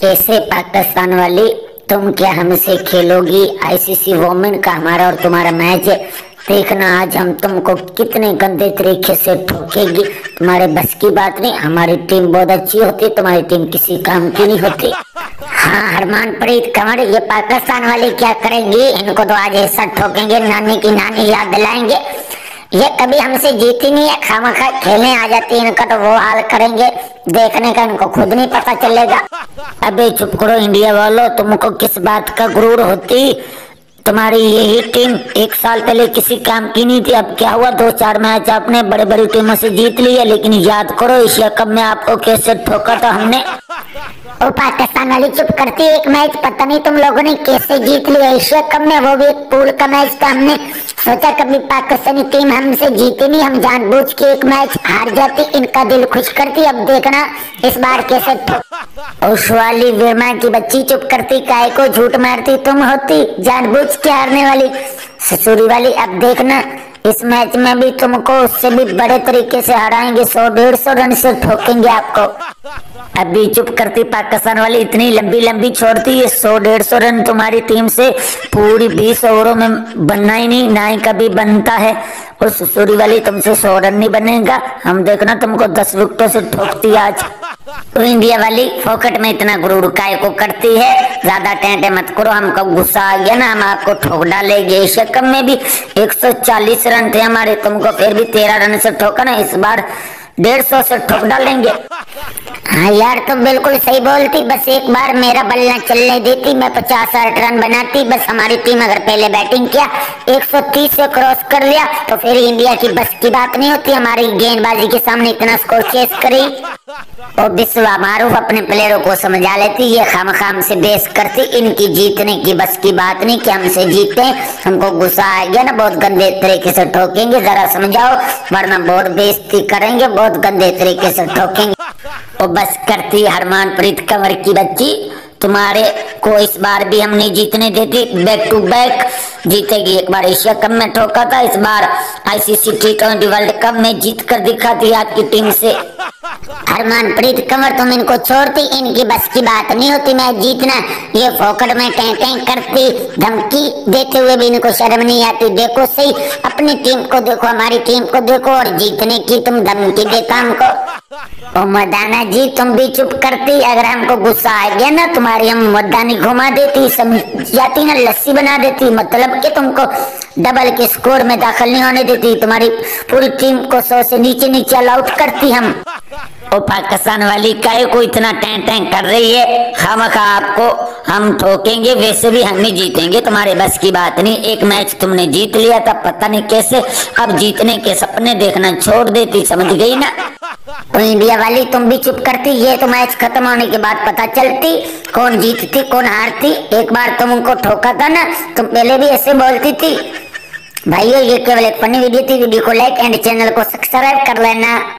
कैसे पाकिस्तान वाली, तुम क्या हमसे खेलोगी? आईसीसी वोमेन का हमारा और तुम्हारा मैच है। देखना आज हम तुमको कितने गंदे तरीके से ठोकेगी। तुम्हारे बस की बात नहीं, हमारी टीम बहुत अच्छी होती, तुम्हारी टीम किसी काम की नहीं होती। हाँ हरमान प्रीत कंवर ये पाकिस्तान वाले क्या करेंगी? इनको तो आज ऐसा ठोकेंगे, नानी की नानी याद दिलाएँगे। ये कभी हमसे जीती नहीं है खामा खा खेलने आ जाती है इनका तो वो हाल करेंगे। देखने का इनको खुद नहीं पता चलेगा। अबे चुप करो इंडिया वालों तुमको किस बात का गुरूर होती? तुम्हारी यही टीम एक साल पहले किसी काम की नहीं थी अब क्या हुआ? दो चार मैच आपने बड़े बड़ी टीमों से जीत लिया लेकिन याद करो एशिया कप में आपको कैसे ठोका था हमने। और पाकिस्तान वाली चुप करती एक मैच, पता नहीं तुम लोगों ने कैसे जीत लिया। एशिया कप में वो भी एक पूल का मैच था, हमने सोचा कभी पाकिस्तानी टीम हमसे जीती नहीं, हम जानबूझ के एक मैच हार जाती, इनका दिल खुश करती। अब देखना इस बार कैसे उस वाली वर्मा की बच्ची चुप करती, काय को झूठ मारती, तुम होती जानबूझ के हारने वाली। ससुरी वाली, अब देखना इस मैच में भी तुमको उससे भी बड़े तरीके से हराएँगे, सौ डेढ़ सौ रन से ठोकेंगे आपको। अभी चुप करती, पाकिस्तान वाली इतनी लंबी लंबी छोड़ती है सौ, डेढ़ सौ रन तुम्हारी टीम से पूरी बीस ओवरों में बनना ही नहीं, ना ही कभी बनता है। और सुसूरी वाली तुमसे सौ रन नहीं बनेगा। हम देखना तुमको दस विकेटों से ठोकती आज। तो इंडिया वाली फोकट में इतना गुरूर काय को करती है? ज़्यादा टेंटे मत करो, हमको गुस्सा आ गया ना, हम आपको ठोक डालेंगे। एशिया कप में भी 140 रन थे हमारे, तुमको फिर भी तेरह रन से ठोका ना, इस बार डेढ़ सौ से ठोक डालेंगे। हाँ यार तुम बिल्कुल सही बोलती। बस एक बार मेरा बल्ला चलने देती। मैं पचास साठ रन बनाती। बस हमारी टीम अगर पहले बैटिंग किया 130 से क्रॉस कर लिया तो फिर इंडिया की बस की बात नहीं होती। हमारी गेंदबाजी के सामने इतना स्कोर चेस करी। और बिस्वा मारूफ अपने प्लेयरों को समझा लेती। ये खाम खाम से बेस करती। इनकी जीतने की बस की बात नहीं कि हमसे जीते। हमको गुस्सा आ गया ना, बहुत गंदे तरीके से ठोकेंगे। जरा समझाओ, वरना बहुत बेइज्जती करेंगे, बहुत गंदे तरीके से ठोकेंगे। वो बस करती हरमान प्रीत कंवर की बच्ची। तुम्हारे को इस बार भी हम नहीं जीतने देती। बैक टू बैक जीतेगी। एक बार एशिया कप में ठोका था। इस बार ICC T twenty world cup में जीत कर दिखा दी आपकी टीम से। हरमान प्रीत कंवर तुम इनको छोड़ती, इनकी बस की बात नहीं होती मैच जीतना। ये फोकट में टें टें करती, धमकी देते हुए भी इनको शर्म नहीं आती। देखो सही, अपनी टीम को देखो, हमारी टीम को देखो, और जीतने की तुम धमकी देता हमको ओ मदाना जी, तुम भी चुप करती, अगर हमको गुस्सा आ गया ना, तुम्हारी हम मदानी घुमा देती, समझाती ना, लस्सी बना देती मतलब कि तुमको डबल के स्कोर में दाखिल नहीं होने देती, तुम्हारी पूरी टीम को सौ से नीचे नीचे आउट करती हम। ओ पाकिस्तान वाली काय को इतना टैं टैं कर रही है? हम आपको, हम ठोकेंगे, वैसे भी हम नहीं जीतेंगे, तुम्हारे बस की बात नहीं। एक मैच तुमने जीत लिया था, पता नहीं कैसे। अब जीतने के सपने देखना छोड़ देती, समझ गई ना? तो इंडिया वाली तुम भी चुप करती, ये तो मैच खत्म होने के बाद पता चलती, कौन जीतती, कौन हारती। एक बार तुम उनको ठोका था ना, तुम पहले भी ऐसे बोलती थी। भाइयों ये केवल एक फनी वीडियो थी, वीडियो को लाइक एंड चैनल को सब्सक्राइब कर लेना।